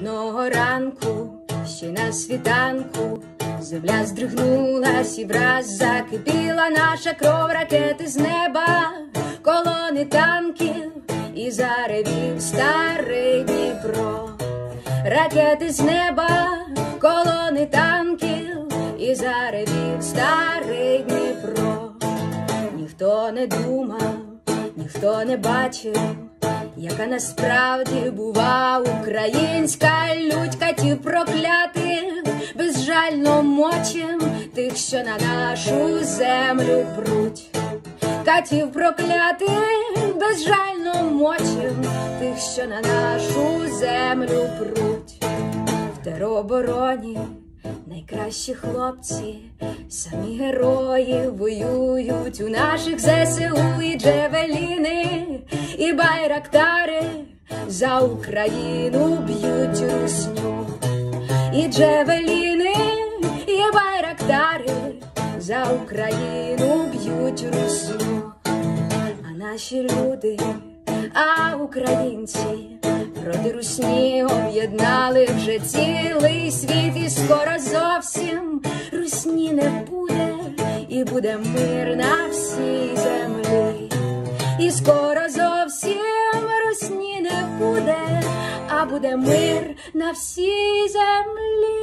Одного ранку, ще на світанку, земля здригнулась і враз закипіла наша кров ракети з неба, колони танків і заревів старий Дніпро. Ракети з неба, колони танків і заревів старий Дніпро. Ніхто не думав, ніхто не бачив, яка насправді бува українська лють катів проклятих, безжально мочим тих, що на нашу землю пруть. Катів проклятих, безжально мочим тих, що на нашу землю пруть. В теробороні найкращі хлопці, самі герої воюють у наших ЗСУ і Джевеліни, і байрактари за Україну б'ють русню, і Джевеліни, і байрактари за Україну б'ють русню, а наші люди, а українці. Проти русні об'єднали вже цілий світ, і скоро зовсім русні не буде, і буде мир на всій землі, і скоро буде мир на всій землі.